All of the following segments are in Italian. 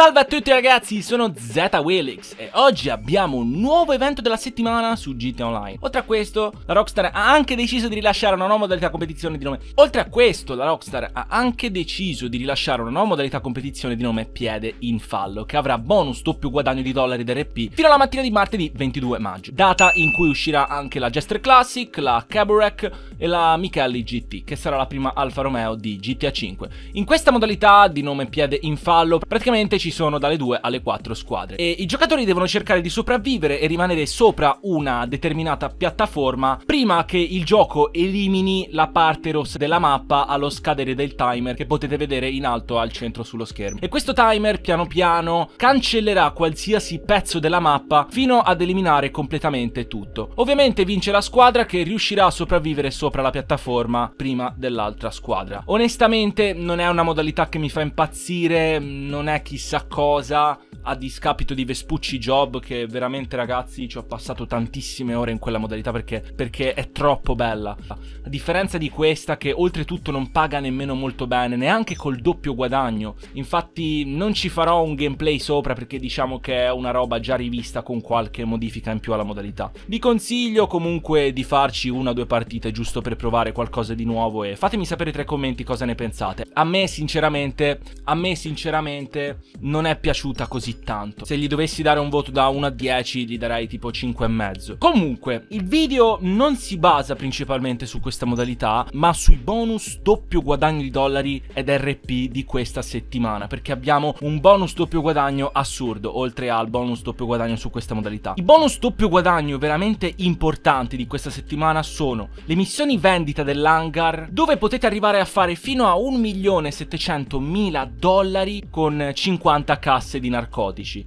Salve a tutti ragazzi, sono Z-Willix e oggi abbiamo un nuovo evento della settimana su GT Online. Oltre a questo, la Rockstar ha anche deciso di rilasciare una nuova modalità competizione di nome... Oltre a questo, la Rockstar ha anche deciso di rilasciare una nuova modalità competizione di nome Piede in Fallo, che avrà bonus doppio guadagno di dollari d'RP fino alla mattina di martedì 22 maggio, data in cui uscirà anche la Jester Classic, la Caburek e la Michelli GT, che sarà la prima Alfa Romeo di GTA 5. In questa modalità di nome Piede in Fallo, praticamente ci sono dalle 2 alle 4 squadre e i giocatori devono cercare di sopravvivere e rimanere sopra una determinata piattaforma prima che il gioco elimini la parte rossa della mappa allo scadere del timer che potete vedere in alto al centro sullo schermo. E questo timer piano piano cancellerà qualsiasi pezzo della mappa fino ad eliminare completamente tutto. Ovviamente vince la squadra che riuscirà a sopravvivere sopra la piattaforma prima dell'altra squadra. Onestamente non è una modalità che mi fa impazzire, non è chissà chissà cosa a discapito di Vespucci Job che veramente ragazzi ci ho passato tantissime ore in quella modalità perché, perché è troppo bella. A differenza di questa che oltretutto non paga nemmeno molto bene, neanche col doppio guadagno. Infatti non ci farò un gameplay sopra perché diciamo che è una roba già rivista con qualche modifica in più alla modalità. Vi consiglio comunque di farci una o due partite giusto per provare qualcosa di nuovo e fatemi sapere tra i commenti cosa ne pensate. A me sinceramente, a me sinceramente non è piaciuta così tanto. Se gli dovessi dare un voto da 1 a 10 gli darei tipo 5,5. Comunque, il video non si basa principalmente su questa modalità, ma sui bonus doppio guadagno di dollari ed RP di questa settimana, perché abbiamo un bonus doppio guadagno assurdo, oltre al bonus doppio guadagno su questa modalità. I bonus doppio guadagno veramente importanti di questa settimana sono le missioni vendita dell'hangar, dove potete arrivare a fare fino a 1.700.000 dollari con 50 casse di narcotici,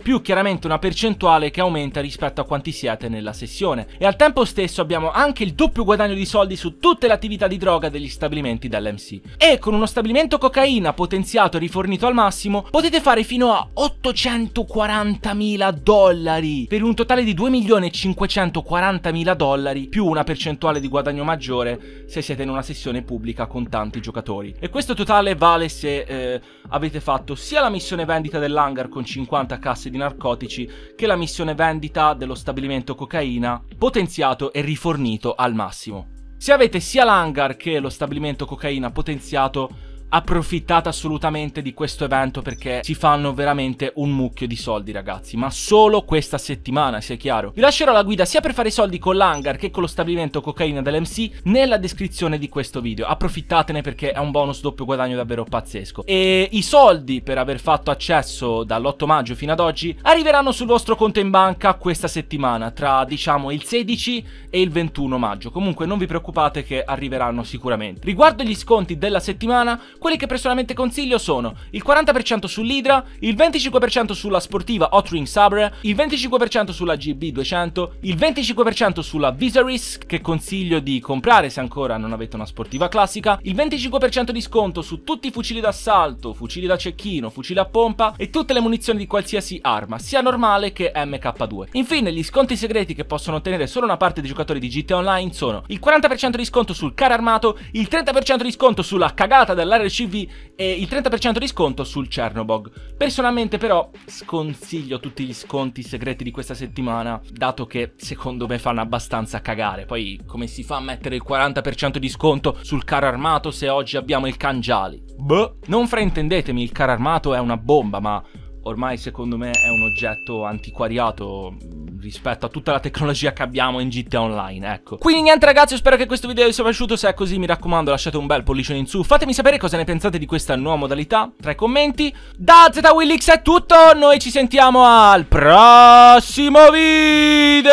più chiaramente una percentuale che aumenta rispetto a quanti siete nella sessione. E al tempo stesso abbiamo anche il doppio guadagno di soldi su tutte le attività di droga degli stabilimenti dell'MC. E con uno stabilimento cocaina potenziato e rifornito al massimo, potete fare fino a 840.000 dollari, per un totale di 2.540.000 dollari, più una percentuale di guadagno maggiore se siete in una sessione pubblica con tanti giocatori. E questo totale vale se eh, avete fatto sia la missione vendita dell'hangar con 50 casse di narcotici che la missione vendita dello stabilimento cocaina potenziato e rifornito al massimo. Se avete sia l'hangar che lo stabilimento cocaina potenziato approfittate assolutamente di questo evento perché si fanno veramente un mucchio di soldi ragazzi, ma solo questa settimana, sia chiaro. Vi lascerò la guida sia per fare i soldi con l'hangar che con lo stabilimento cocaina dell'MC nella descrizione di questo video. Approfittatene perché è un bonus doppio guadagno davvero pazzesco. E i soldi per aver fatto accesso dall'8 maggio fino ad oggi arriveranno sul vostro conto in banca questa settimana, tra diciamo il 16 e il 21 maggio. Comunque non vi preoccupate che arriveranno sicuramente. Riguardo gli sconti della settimana, quelli che personalmente consiglio sono il 40% sull'Hydra, il 25% sulla sportiva Hot Ring Sabre, il 25% sulla GB200, il 25% sulla Viserys che consiglio di comprare se ancora non avete una sportiva classica, il 25% di sconto su tutti i fucili d'assalto, fucili da cecchino, fucili a pompa e tutte le munizioni di qualsiasi arma, sia normale che MK2. Infine, gli sconti segreti che possono ottenere solo una parte dei giocatori di GTA Online sono il 40% di sconto sul carro armato, il 30% di sconto sulla cagata dell'RC CV e il 30% di sconto sul Chernobog. Personalmente però sconsiglio tutti gli sconti segreti di questa settimana, dato che secondo me fanno abbastanza cagare. Poi come si fa a mettere il 40% di sconto sul carro armato se oggi abbiamo il Kanjali? Boh, non fraintendetemi, il carro armato è una bomba, ma ormai secondo me è un oggetto antiquariato rispetto a tutta la tecnologia che abbiamo in GTA Online, ecco. Quindi niente ragazzi, spero che questo video vi sia piaciuto, se è così mi raccomando lasciate un bel pollicione in su, fatemi sapere cosa ne pensate di questa nuova modalità tra i commenti. Da ZWillix è tutto, noi ci sentiamo al prossimo video!